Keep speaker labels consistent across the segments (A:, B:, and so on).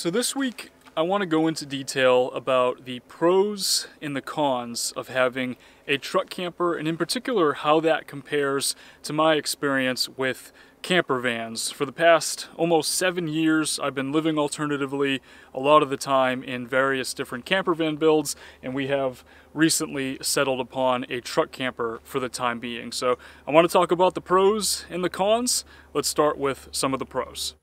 A: So this week I want to go into detail about the pros and the cons of having a truck camper and in particular how that compares to my experience with camper vans. For the past almost seven years I've been living alternatively a lot of the time in various different camper van builds and we have recently settled upon a truck camper for the time being. So I want to talk about the pros and the cons. Let's start with some of the pros.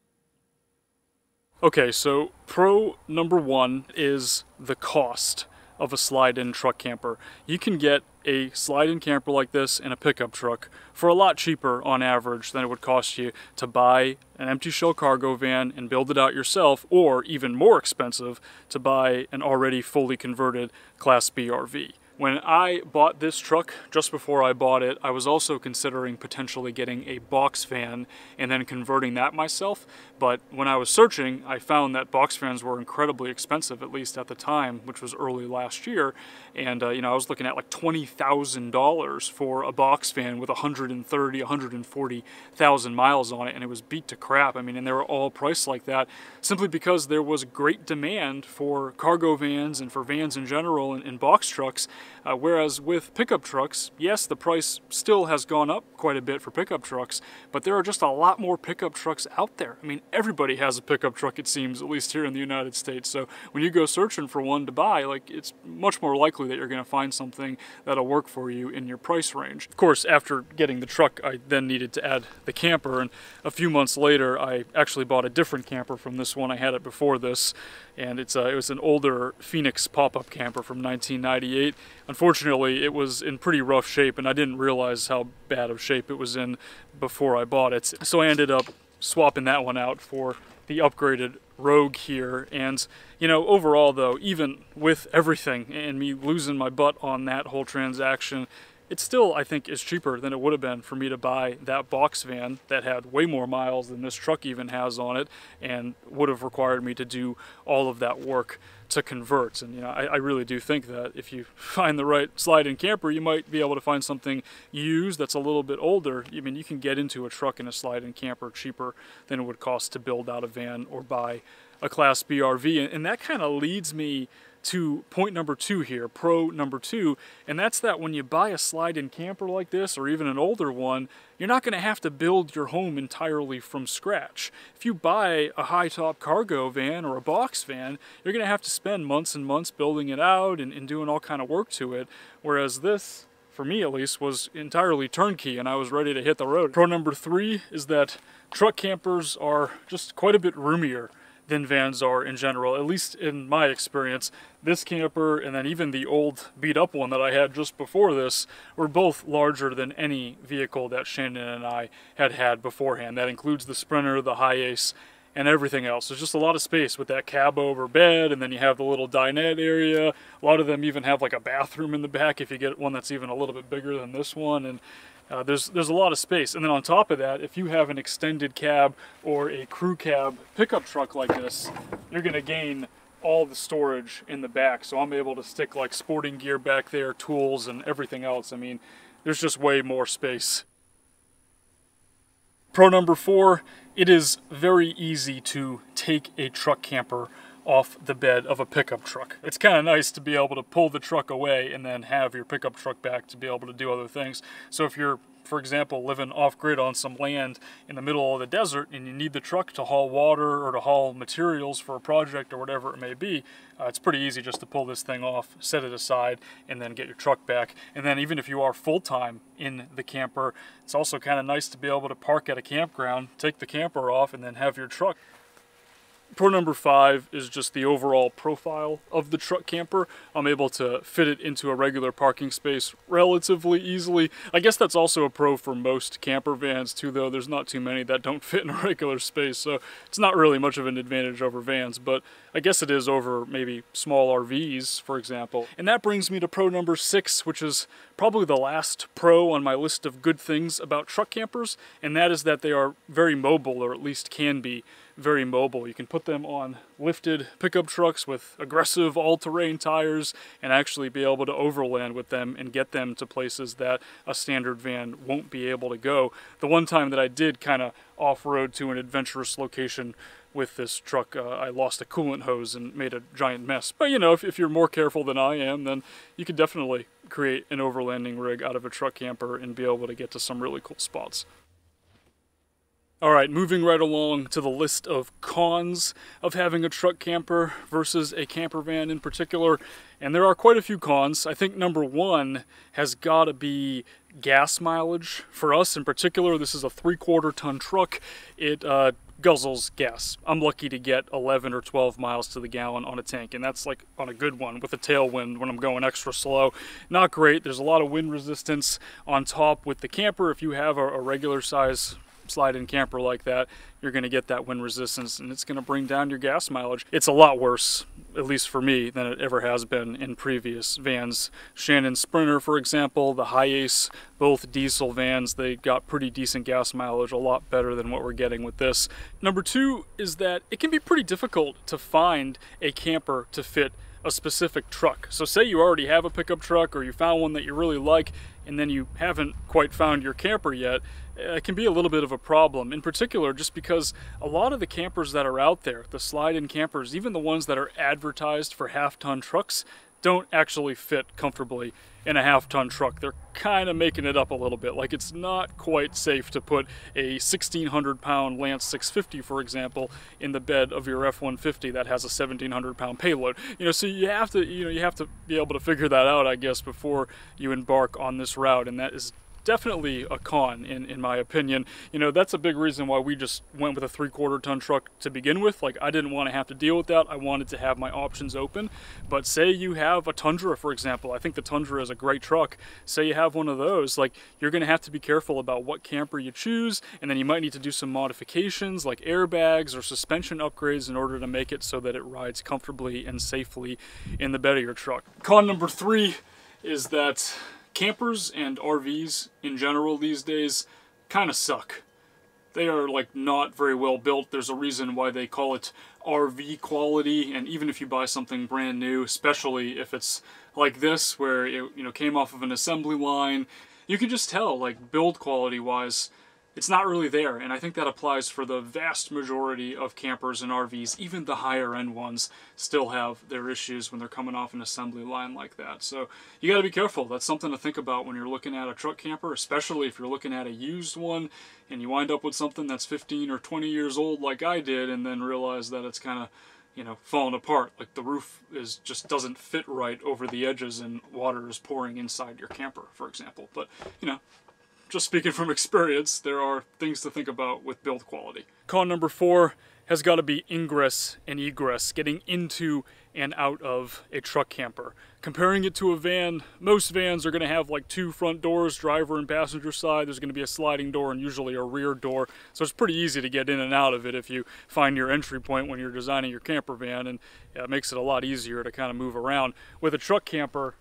A: Okay, so pro number one is the cost of a slide-in truck camper. You can get a slide-in camper like this in a pickup truck for a lot cheaper on average than it would cost you to buy an empty shell cargo van and build it out yourself, or even more expensive, to buy an already fully converted Class B RV. When I bought this truck, just before I bought it, I was also considering potentially getting a box van and then converting that myself. But when I was searching, I found that box vans were incredibly expensive, at least at the time, which was early last year. And, uh, you know, I was looking at like $20,000 for a box van with 130, 140,000 miles on it, and it was beat to crap. I mean, and they were all priced like that simply because there was great demand for cargo vans and for vans in general and, and box trucks. Uh, whereas with pickup trucks, yes, the price still has gone up quite a bit for pickup trucks, but there are just a lot more pickup trucks out there. I mean, everybody has a pickup truck, it seems, at least here in the United States. So when you go searching for one to buy, like it's much more likely that you're going to find something that'll work for you in your price range. Of course, after getting the truck, I then needed to add the camper, and a few months later, I actually bought a different camper from this one. I had it before this, and it's uh, it was an older Phoenix pop-up camper from 1998. Unfortunately, it was in pretty rough shape, and I didn't realize how bad of shape it was in before I bought it. So I ended up swapping that one out for the upgraded Rogue here. And, you know, overall though, even with everything and me losing my butt on that whole transaction, it still, I think, is cheaper than it would have been for me to buy that box van that had way more miles than this truck even has on it and would have required me to do all of that work to convert. And, you know, I, I really do think that if you find the right slide-in camper, you might be able to find something used that's a little bit older. I mean, you can get into a truck and a slide-in camper cheaper than it would cost to build out a van or buy a Class B RV. And that kind of leads me to point number two here, pro number two, and that's that when you buy a slide-in camper like this, or even an older one, you're not going to have to build your home entirely from scratch. If you buy a high-top cargo van or a box van, you're going to have to spend months and months building it out and, and doing all kind of work to it, whereas this, for me at least, was entirely turnkey and I was ready to hit the road. Pro number three is that truck campers are just quite a bit roomier than vans are in general, at least in my experience. This camper and then even the old beat up one that I had just before this were both larger than any vehicle that Shannon and I had had beforehand. That includes the Sprinter, the HiAce, and everything else. There's just a lot of space with that cab over bed, and then you have the little dinette area. A lot of them even have like a bathroom in the back if you get one that's even a little bit bigger than this one. And uh, there's there's a lot of space, and then on top of that, if you have an extended cab or a crew cab pickup truck like this, you're going to gain all the storage in the back. So I'm able to stick like sporting gear back there, tools, and everything else. I mean, there's just way more space. Pro number four, it is very easy to take a truck camper off the bed of a pickup truck. It's kind of nice to be able to pull the truck away and then have your pickup truck back to be able to do other things. So if you're for example, living off-grid on some land in the middle of the desert and you need the truck to haul water or to haul materials for a project or whatever it may be, uh, it's pretty easy just to pull this thing off, set it aside, and then get your truck back. And then even if you are full-time in the camper, it's also kind of nice to be able to park at a campground, take the camper off, and then have your truck Pro number five is just the overall profile of the truck camper. I'm able to fit it into a regular parking space relatively easily. I guess that's also a pro for most camper vans too, though. There's not too many that don't fit in a regular space, so it's not really much of an advantage over vans, but I guess it is over maybe small RVs, for example. And that brings me to pro number six, which is probably the last pro on my list of good things about truck campers, and that is that they are very mobile, or at least can be very mobile. You can put them on lifted pickup trucks with aggressive all-terrain tires and actually be able to overland with them and get them to places that a standard van won't be able to go. The one time that I did kind of off-road to an adventurous location with this truck, uh, I lost a coolant hose and made a giant mess. But you know, if, if you're more careful than I am, then you could definitely create an overlanding rig out of a truck camper and be able to get to some really cool spots. All right, moving right along to the list of cons of having a truck camper versus a camper van in particular. And there are quite a few cons. I think number one has got to be gas mileage. For us in particular, this is a three quarter ton truck. It uh, guzzles gas. I'm lucky to get 11 or 12 miles to the gallon on a tank, and that's like on a good one with a tailwind when I'm going extra slow. Not great. There's a lot of wind resistance on top with the camper. If you have a, a regular size slide-in camper like that, you're going to get that wind resistance and it's going to bring down your gas mileage. It's a lot worse, at least for me, than it ever has been in previous vans. Shannon Sprinter, for example, the HiAce, both diesel vans, they got pretty decent gas mileage, a lot better than what we're getting with this. Number two is that it can be pretty difficult to find a camper to fit a specific truck. So say you already have a pickup truck or you found one that you really like and then you haven't quite found your camper yet, it can be a little bit of a problem. In particular, just because a lot of the campers that are out there, the slide-in campers, even the ones that are advertised for half-ton trucks, don't actually fit comfortably in a half ton truck. They're kind of making it up a little bit. Like it's not quite safe to put a 1600 pound Lance 650, for example, in the bed of your F-150 that has a 1700 pound payload. You know, so you have to, you know, you have to be able to figure that out, I guess, before you embark on this route. And that is definitely a con in, in my opinion. You know, that's a big reason why we just went with a three quarter ton truck to begin with. Like I didn't want to have to deal with that. I wanted to have my options open. But say you have a Tundra, for example. I think the Tundra is a great truck. Say you have one of those, like you're going to have to be careful about what camper you choose. And then you might need to do some modifications like airbags or suspension upgrades in order to make it so that it rides comfortably and safely in the bed of your truck. Con number three is that campers and RVs in general these days kind of suck. They are like not very well built. There's a reason why they call it RV quality and even if you buy something brand new, especially if it's like this where it you know came off of an assembly line, you can just tell like build quality wise it's not really there. And I think that applies for the vast majority of campers and RVs. Even the higher end ones still have their issues when they're coming off an assembly line like that. So you got to be careful. That's something to think about when you're looking at a truck camper, especially if you're looking at a used one and you wind up with something that's 15 or 20 years old like I did and then realize that it's kind of you know, falling apart. Like the roof is just doesn't fit right over the edges and water is pouring inside your camper, for example. But, you know, just speaking from experience, there are things to think about with build quality. Con number four has got to be ingress and egress, getting into and out of a truck camper. Comparing it to a van, most vans are going to have like two front doors, driver and passenger side. There's going to be a sliding door and usually a rear door. So it's pretty easy to get in and out of it if you find your entry point when you're designing your camper van and it makes it a lot easier to kind of move around. With a truck camper,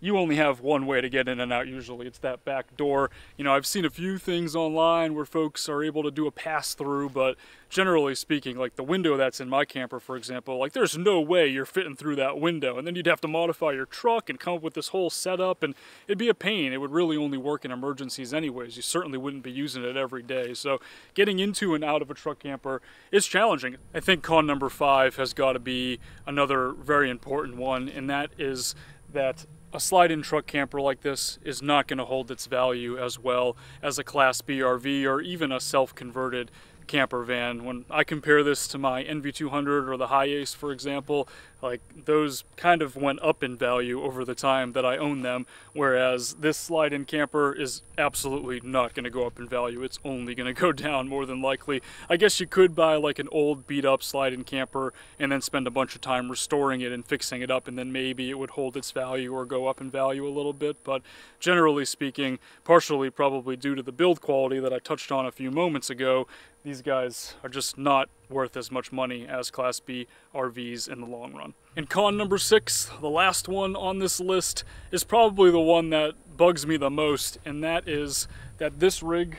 A: you only have one way to get in and out usually. It's that back door. You know i've seen a few things online where folks are able to do a pass through but generally speaking like the window that's in my camper for example like there's no way you're fitting through that window. And then you'd have to modify your truck and come up with this whole setup and it'd be a pain. It would really only work in emergencies anyways. You certainly wouldn't be using it every day. So getting into and out of a truck camper is challenging. I think con number five has got to be another very important one and that is that a slide-in truck camper like this is not going to hold its value as well as a Class B RV or even a self-converted camper van. When I compare this to my NV200 or the HiAce, for example, like those kind of went up in value over the time that I owned them, whereas this slide-in camper is absolutely not going to go up in value. It's only going to go down more than likely. I guess you could buy like an old beat-up slide-in camper and then spend a bunch of time restoring it and fixing it up, and then maybe it would hold its value or go up in value a little bit. But generally speaking, partially probably due to the build quality that I touched on a few moments ago, these guys are just not worth as much money as Class B RVs in the long run. And con number six, the last one on this list, is probably the one that bugs me the most, and that is that this rig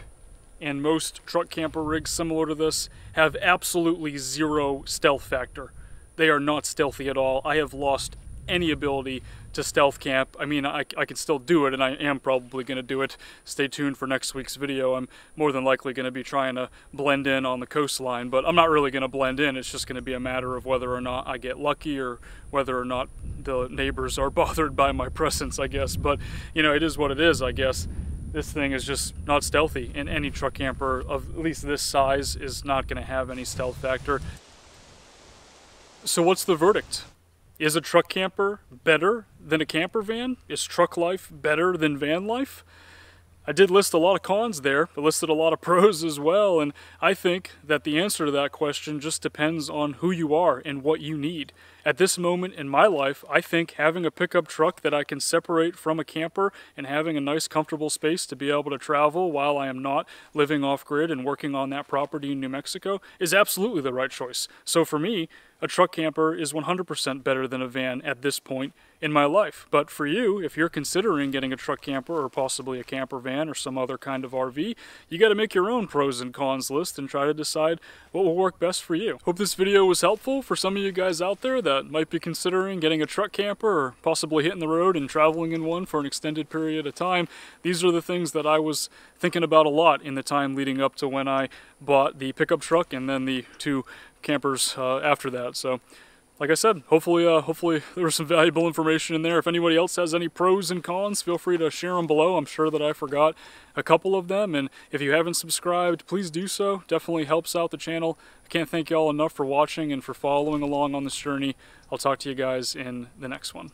A: and most truck camper rigs similar to this have absolutely zero stealth factor. They are not stealthy at all. I have lost any ability to stealth camp. I mean, I, I can still do it, and I am probably going to do it. Stay tuned for next week's video. I'm more than likely going to be trying to blend in on the coastline, but I'm not really going to blend in. It's just going to be a matter of whether or not I get lucky or whether or not the neighbors are bothered by my presence, I guess. But, you know, it is what it is, I guess. This thing is just not stealthy, and any truck camper of at least this size is not going to have any stealth factor. So what's the verdict? Is a truck camper better than a camper van? Is truck life better than van life? I did list a lot of cons there, but listed a lot of pros as well, and I think that the answer to that question just depends on who you are and what you need. At this moment in my life, I think having a pickup truck that I can separate from a camper and having a nice comfortable space to be able to travel while I am not living off grid and working on that property in New Mexico is absolutely the right choice. So for me, a truck camper is 100% better than a van at this point in my life. But for you, if you're considering getting a truck camper or possibly a camper van or some other kind of RV, you got to make your own pros and cons list and try to decide what will work best for you. Hope this video was helpful for some of you guys out there that might be considering getting a truck camper or possibly hitting the road and traveling in one for an extended period of time. These are the things that I was thinking about a lot in the time leading up to when I bought the pickup truck and then the two campers uh, after that. So like I said, hopefully, uh, hopefully there was some valuable information in there. If anybody else has any pros and cons, feel free to share them below. I'm sure that I forgot a couple of them. And if you haven't subscribed, please do so. Definitely helps out the channel. I can't thank y'all enough for watching and for following along on this journey. I'll talk to you guys in the next one.